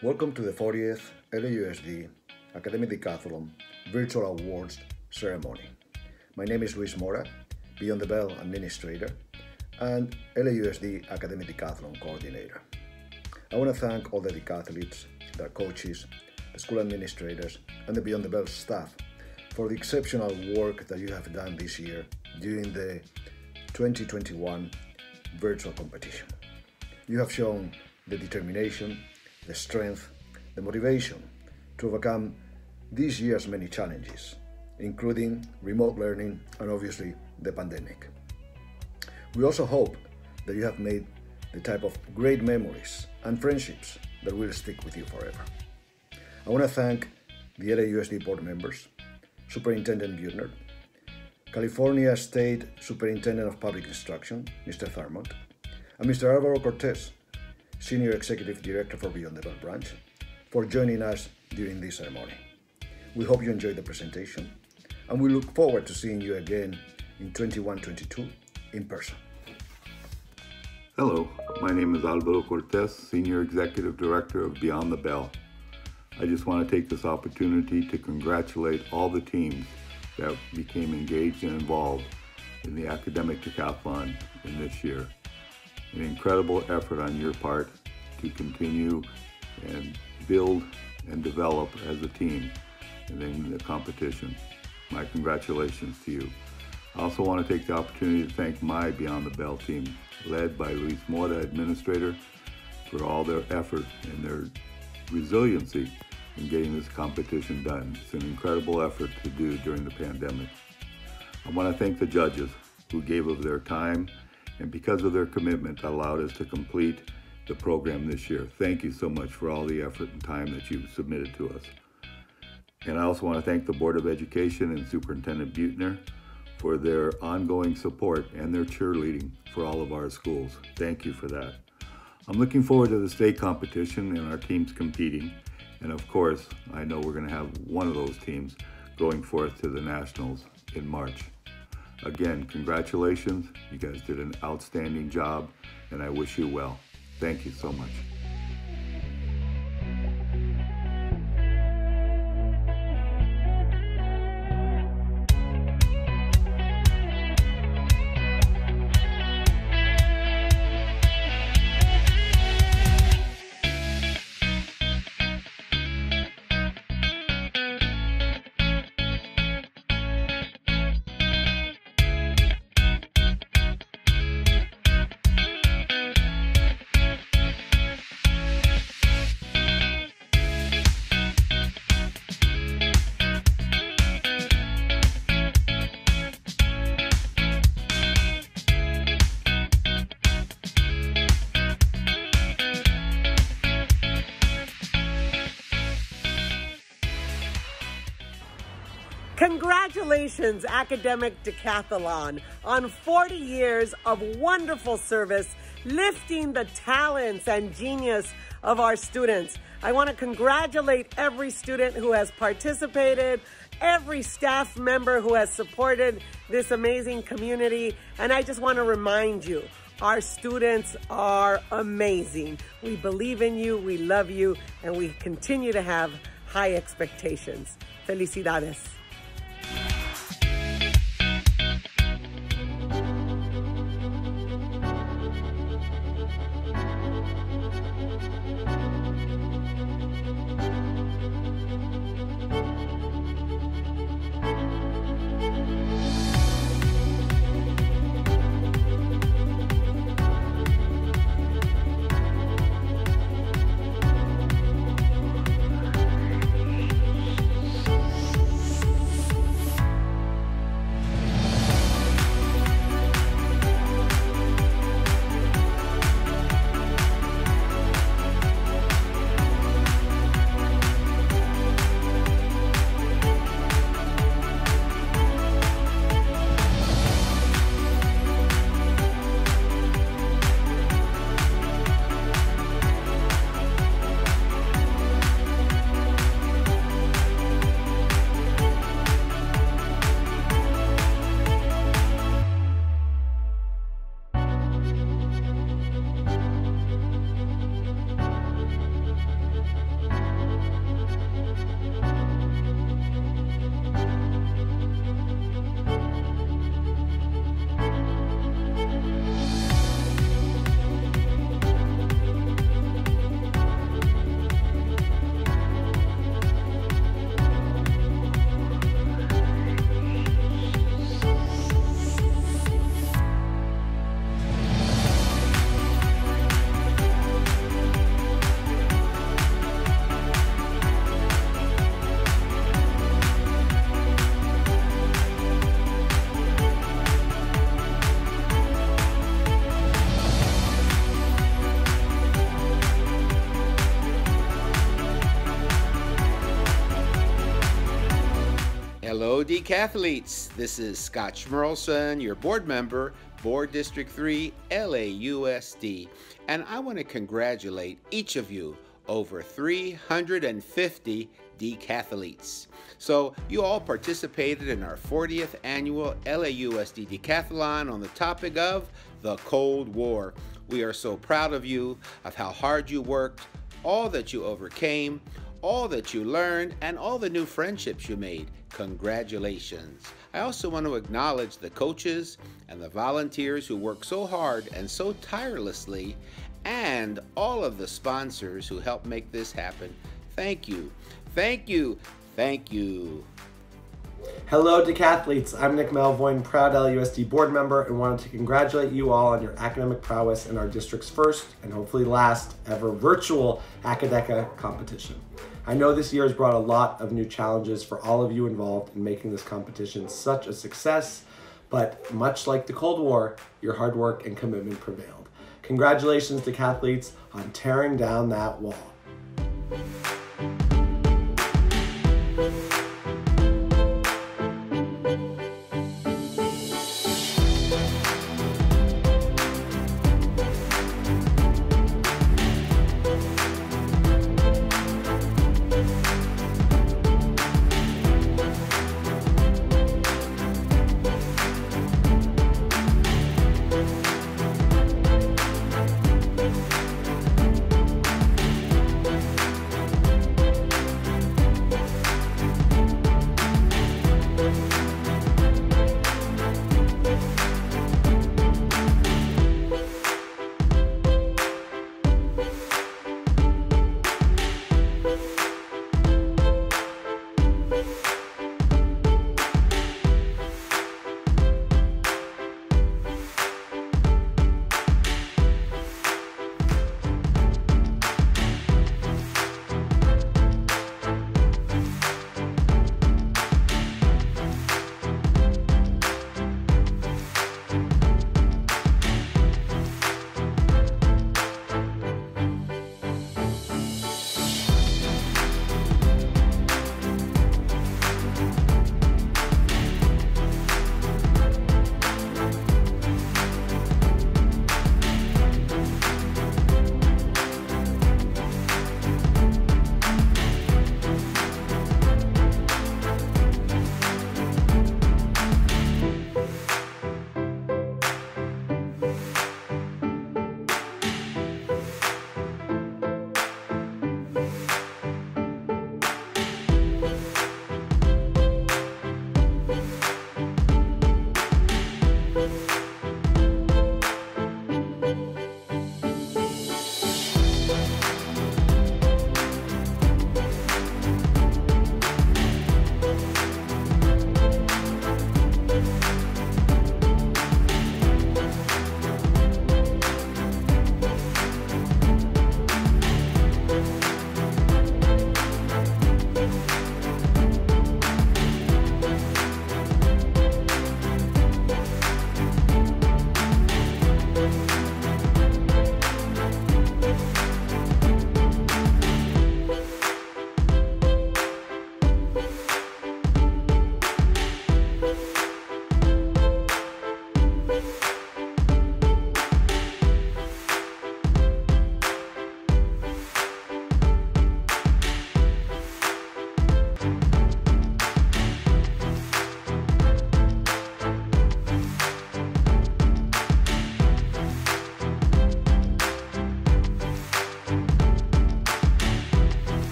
Welcome to the 40th LAUSD Academic Decathlon Virtual Awards ceremony. My name is Luis Mora, Beyond the Bell Administrator and LAUSD Academic Decathlon Coordinator. I want to thank all the decathletes, their coaches, the school administrators, and the Beyond the Bell staff for the exceptional work that you have done this year during the 2021 virtual competition. You have shown the determination, the strength, the motivation to overcome this year's many challenges, including remote learning and obviously the pandemic. We also hope that you have made the type of great memories and friendships that will stick with you forever. I want to thank the LAUSD board members, Superintendent Beutner, California State Superintendent of Public Instruction, Mr. Thurmond, and Mr. Alvaro Cortez, Senior Executive Director for Beyond the Bell Branch, for joining us during this ceremony. We hope you enjoyed the presentation, and we look forward to seeing you again in 21-22 in person. Hello, my name is Alvaro Cortez, Senior Executive Director of Beyond the Bell. I just want to take this opportunity to congratulate all the teams that became engaged and involved in the academic decathlon in this year. An incredible effort on your part to continue and build and develop as a team and in the competition. My congratulations to you. I also want to take the opportunity to thank my Beyond the Bell team, led by Luis Mora, administrator, for all their effort and their resiliency in getting this competition done. It's an incredible effort to do during the pandemic. I want to thank the judges who gave of their time and because of their commitment allowed us to complete the program this year. Thank you so much for all the effort and time that you've submitted to us. And I also want to thank the Board of Education and Superintendent Beutner for their ongoing support and their cheerleading for all of our schools. Thank you for that. I'm looking forward to the state competition and our teams competing. And of course, I know we're going to have one of those teams going forth to the Nationals in March. Again, congratulations. You guys did an outstanding job, and I wish you well. Thank you so much. Congratulations, Academic Decathlon, on 40 years of wonderful service, lifting the talents and genius of our students. I want to congratulate every student who has participated, every staff member who has supported this amazing community, and I just want to remind you, our students are amazing. We believe in you, we love you, and we continue to have high expectations. Felicidades. Decathletes. This is Scott Schmerelson, your board member, Board District 3, LAUSD. And I want to congratulate each of you over 350 decathletes. So you all participated in our 40th annual LAUSD Decathlon on the topic of the Cold War. We are so proud of you, of how hard you worked, all that you overcame, all that you learned, and all the new friendships you made. Congratulations. I also want to acknowledge the coaches and the volunteers who work so hard and so tirelessly, and all of the sponsors who help make this happen. Thank you. Thank you. Thank you. Hello, decathletes. I'm Nick Melvoin, proud LUSD board member, and wanted to congratulate you all on your academic prowess in our district's first and hopefully last ever virtual Acadeca competition. I know this year has brought a lot of new challenges for all of you involved in making this competition such a success, but much like the Cold War, your hard work and commitment prevailed. Congratulations, decathletes on tearing down that wall.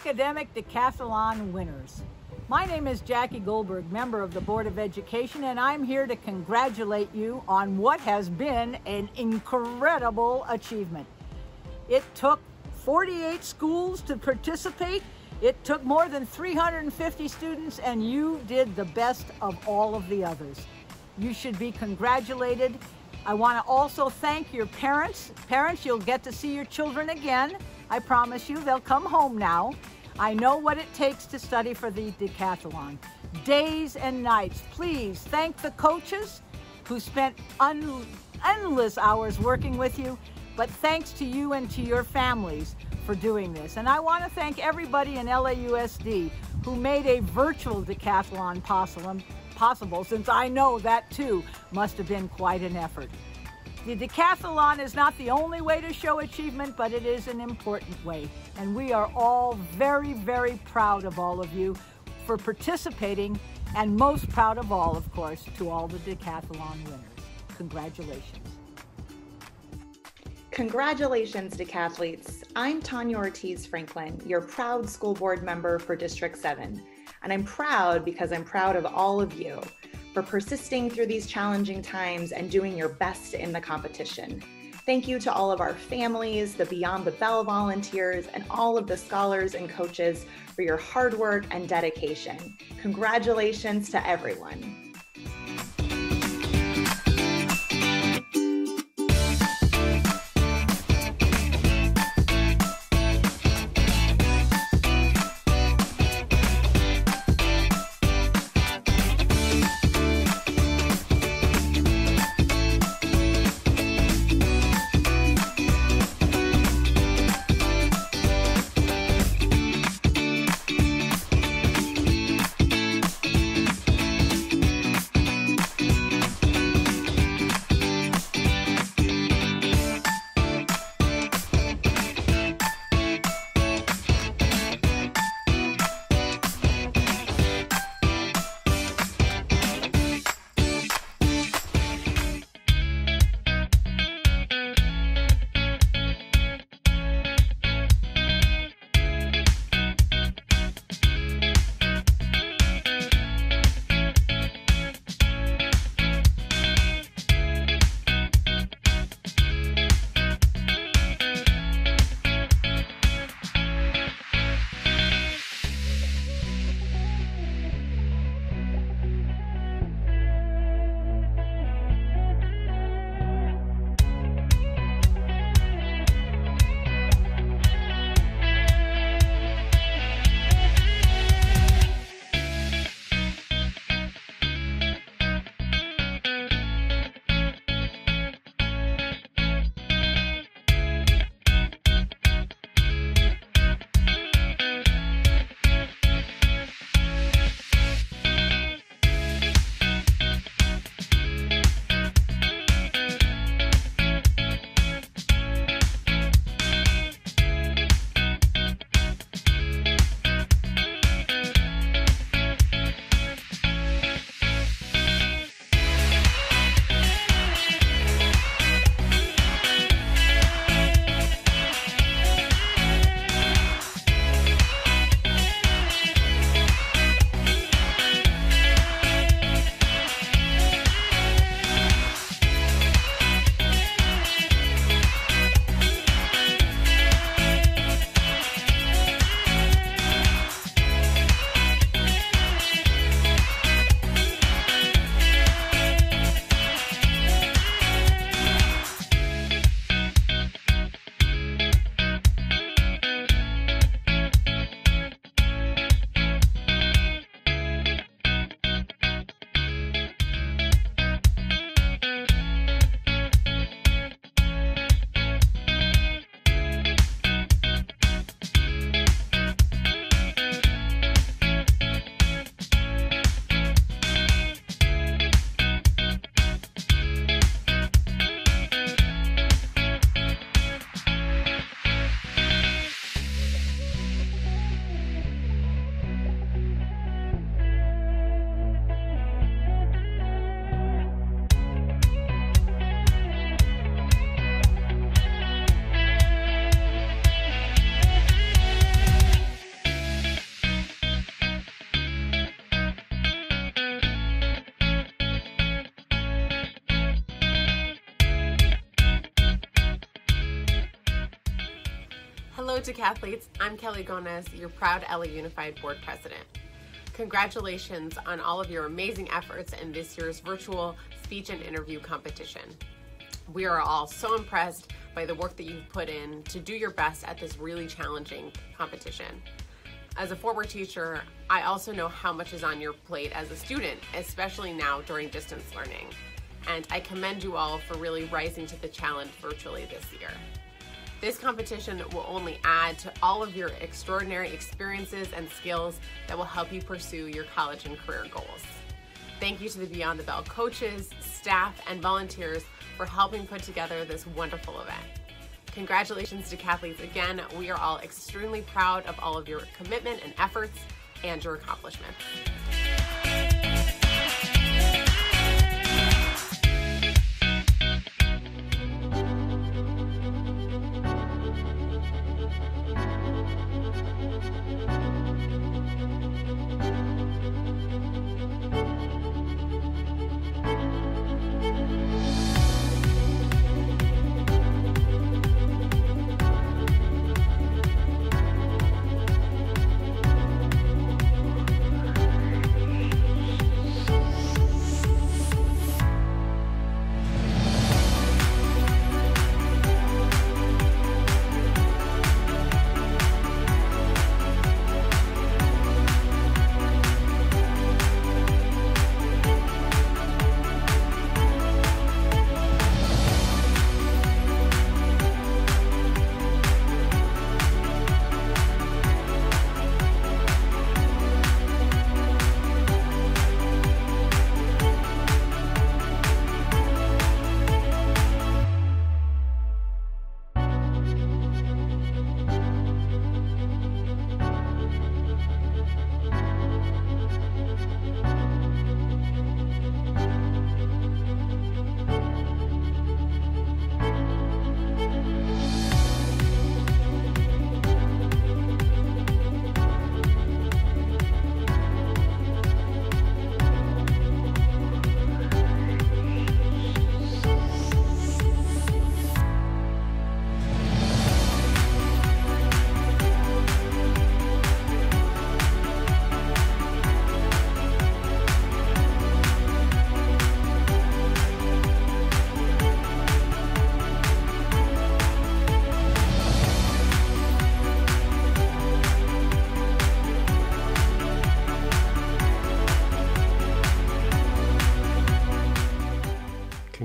Academic decathlon winners. My name is Jackie Goldberg, member of the Board of Education, and I'm here to congratulate you on what has been an incredible achievement. It took 48 schools to participate. It took more than 350 students, and you did the best of all of the others. You should be congratulated. I want to also thank your parents. Parents, you'll get to see your children again. I promise you, they'll come home now. I know what it takes to study for the decathlon. Days and nights. Please thank the coaches who spent un- endless hours working with you, but thanks to you and to your families for doing this. And I want to thank everybody in LAUSD who made a virtual decathlon possible, possible since I know that too must have been quite an effort. The decathlon is not the only way to show achievement, but it is an important way. And we are all very, very proud of all of you for participating, and most proud of all, of course, to all the decathlon winners. Congratulations. Congratulations, decathletes. I'm Tanya Ortiz Franklin, your proud school board member for District 7. And I'm proud because I'm proud of all of you for persisting through these challenging times and doing your best in the competition. Thank you to all of our families, the Beyond the Bell volunteers, and all of the scholars and coaches for your hard work and dedication. Congratulations to everyone. Decathletes. I'm Kelly Gonez, your proud LA Unified Board President. Congratulations on all of your amazing efforts in this year's virtual speech and interview competition. We are all so impressed by the work that you've put in to do your best at this really challenging competition. As a former teacher, I also know how much is on your plate as a student, especially now during distance learning. And I commend you all for really rising to the challenge virtually this year. This competition will only add to all of your extraordinary experiences and skills that will help you pursue your college and career goals. Thank you to the Beyond the Bell coaches, staff, and volunteers for helping put together this wonderful event. Congratulations to decathletes again. We are all extremely proud of all of your commitment and efforts and your accomplishments.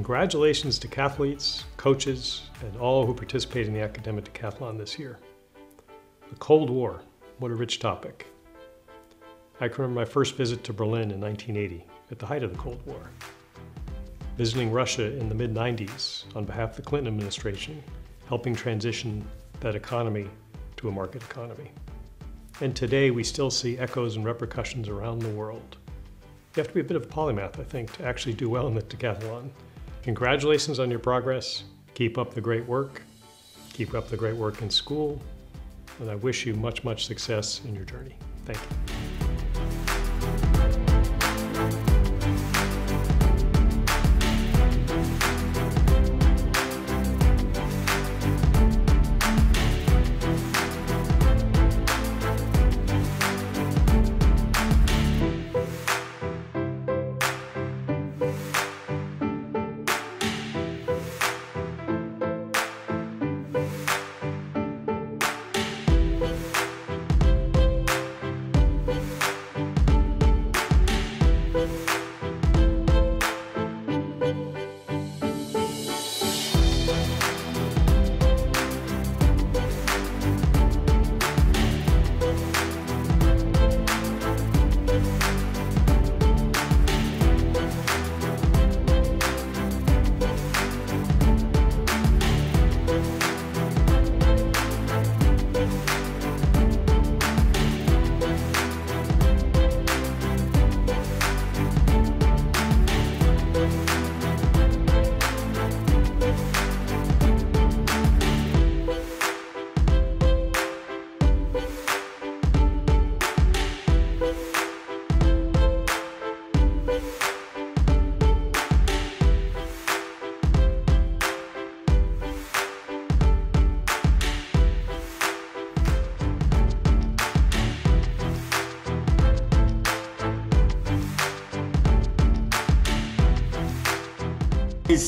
Congratulations to decathletes, coaches, and all who participated in the academic decathlon this year. The Cold War, what a rich topic. I can remember my first visit to Berlin in 1980, at the height of the Cold War. Visiting Russia in the mid 90s on behalf of the Clinton administration, helping transition that economy to a market economy. And today we still see echoes and repercussions around the world. You have to be a bit of a polymath, I think, to actually do well in the decathlon. Congratulations on your progress. Keep up the great work. Keep up the great work in school. And I wish you much, much success in your journey. Thank you.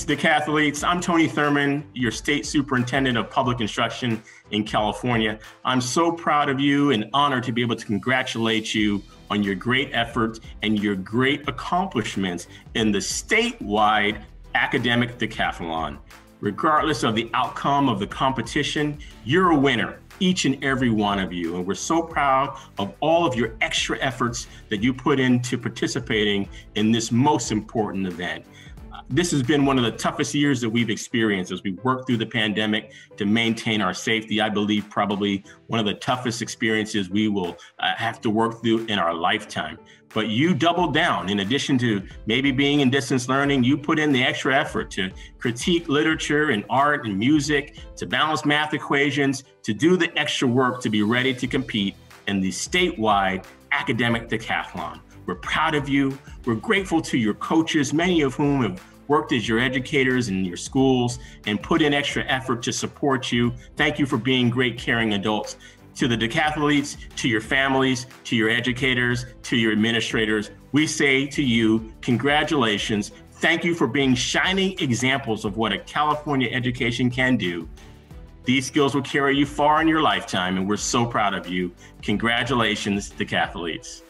Decathletes. I'm Tony Thurmond, your state superintendent of public instruction in California. I'm so proud of you and honored to be able to congratulate you on your great efforts and your great accomplishments in the statewide academic decathlon. Regardless of the outcome of the competition, you're a winner, each and every one of you. And we're so proud of all of your extra efforts that you put into participating in this most important event this has been one of the toughest years that we've experienced as we work through the pandemic to maintain our safety. I believe probably one of the toughest experiences we will uh, have to work through in our lifetime. But you doubled down. In addition to maybe being in distance learning, you put in the extra effort to critique literature and art and music, to balance math equations, to do the extra work to be ready to compete in the statewide academic decathlon. We're proud of you. We're grateful to your coaches, many of whom have worked as your educators in your schools and put in extra effort to support you. Thank you for being great, caring adults. To the decathletes, to your families, to your educators, to your administrators, we say to you, congratulations. Thank you for being shining examples of what a California education can do. These skills will carry you far in your lifetime, and we're so proud of you. Congratulations, decathletes.